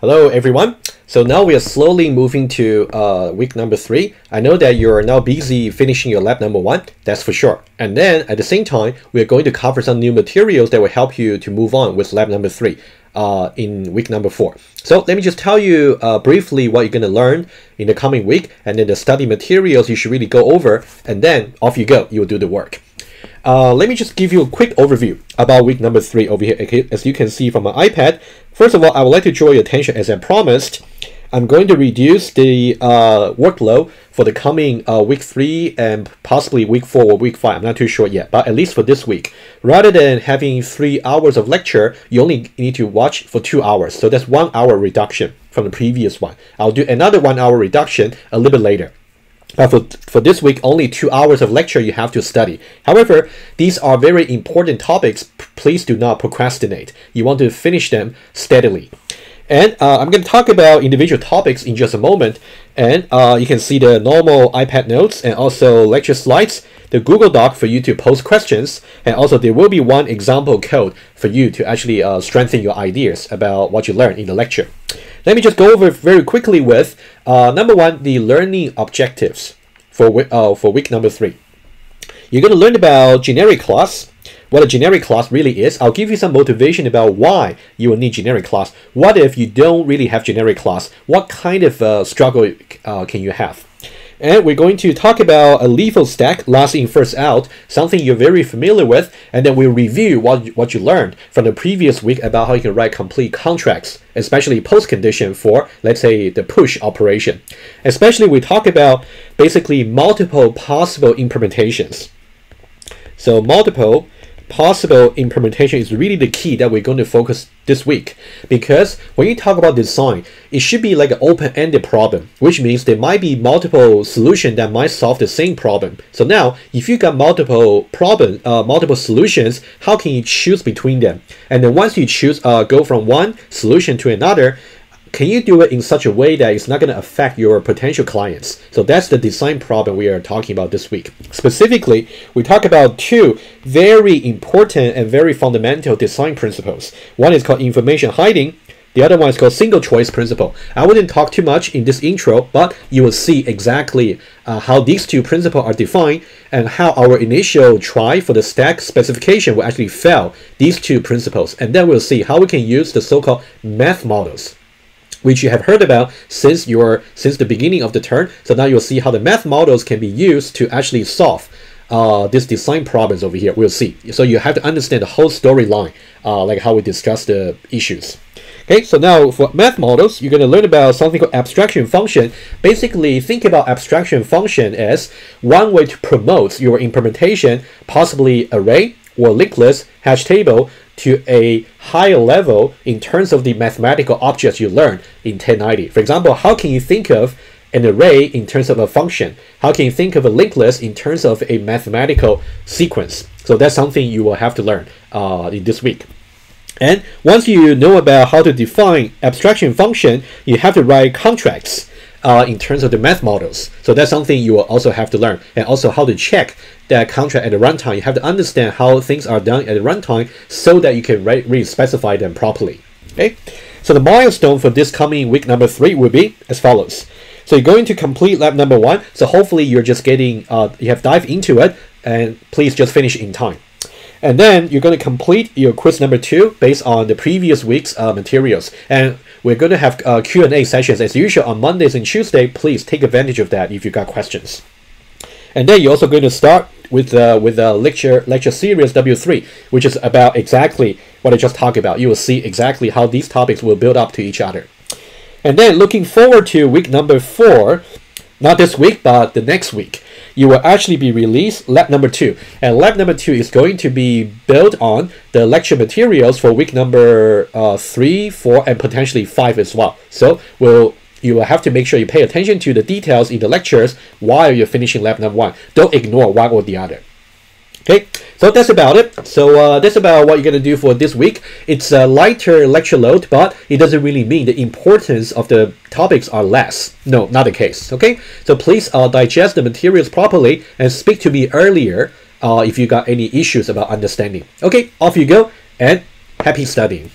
Hello everyone. So now we are slowly moving to uh, week number three. I know that you're now busy finishing your lab number one, that's for sure. And then at the same time, we are going to cover some new materials that will help you to move on with lab number three uh, in week number four. So let me just tell you uh, briefly what you're going to learn in the coming week and then the study materials you should really go over and then off you go, you'll do the work. Uh, let me just give you a quick overview about week number three over here. As you can see from my iPad, first of all, I would like to draw your attention as I promised. I'm going to reduce the uh, workload for the coming uh, week three and possibly week four or week five. I'm not too sure yet, but at least for this week, rather than having three hours of lecture, you only need to watch for two hours. So that's one hour reduction from the previous one. I'll do another one hour reduction a little bit later. Uh, for, for this week, only two hours of lecture you have to study. However, these are very important topics. P please do not procrastinate. You want to finish them steadily. And uh, I'm going to talk about individual topics in just a moment. And uh, you can see the normal iPad notes and also lecture slides, the Google Doc for you to post questions. And also there will be one example code for you to actually uh, strengthen your ideas about what you learned in the lecture. Let me just go over very quickly with uh, number one, the learning objectives for, uh, for week number three. You're going to learn about generic class, what a generic class really is. I'll give you some motivation about why you will need generic class. What if you don't really have generic class? What kind of uh, struggle uh, can you have? And we're going to talk about a LIFO stack, last in, first out, something you're very familiar with, and then we'll review what, what you learned from the previous week about how you can write complete contracts, especially post condition for, let's say, the push operation. Especially we talk about basically multiple possible implementations. So multiple possible implementation is really the key that we're going to focus this week. Because when you talk about design, it should be like an open-ended problem, which means there might be multiple solutions that might solve the same problem. So now, if you got multiple problem, uh, multiple solutions, how can you choose between them? And then once you choose, uh, go from one solution to another, can you do it in such a way that it's not going to affect your potential clients? So that's the design problem we are talking about this week. Specifically, we talk about two very important and very fundamental design principles. One is called information hiding. The other one is called single choice principle. I wouldn't talk too much in this intro, but you will see exactly uh, how these two principles are defined and how our initial try for the stack specification will actually fail these two principles. And then we'll see how we can use the so-called math models which you have heard about since your since the beginning of the term. So now you'll see how the math models can be used to actually solve uh, this design problems over here. We'll see. So you have to understand the whole storyline, uh, like how we discuss the issues. Okay, so now for math models, you're going to learn about something called abstraction function. Basically, think about abstraction function as one way to promote your implementation, possibly array or linked list, hash table, to a higher level in terms of the mathematical objects you learn in 1090. For example, how can you think of an array in terms of a function? How can you think of a linked list in terms of a mathematical sequence? So that's something you will have to learn uh, in this week. And once you know about how to define abstraction function, you have to write contracts uh, in terms of the math models. So that's something you will also have to learn. And also how to check that contract at the runtime. You have to understand how things are done at the runtime so that you can re really specify them properly. Okay. So the milestone for this coming week number three will be as follows. So you're going to complete lab number one. So hopefully you're just getting, uh, you have dived into it and please just finish in time. And then you're going to complete your quiz number two based on the previous week's uh, materials. And we're going to have uh, Q&A sessions as usual on Mondays and Tuesday. Please take advantage of that if you got questions. And then you're also going to start with uh, with a lecture lecture series W3, which is about exactly what I just talked about. You will see exactly how these topics will build up to each other. And then looking forward to week number four, not this week, but the next week you will actually be released lab number two. And lab number two is going to be built on the lecture materials for week number uh, three, four, and potentially five as well. So we'll you will have to make sure you pay attention to the details in the lectures while you're finishing lab number one. Don't ignore one or the other. Okay, so that's about it. So uh, that's about what you're going to do for this week. It's a lighter lecture load, but it doesn't really mean the importance of the topics are less. No, not the case. Okay, so please uh, digest the materials properly and speak to me earlier uh, if you got any issues about understanding. Okay, off you go and happy studying.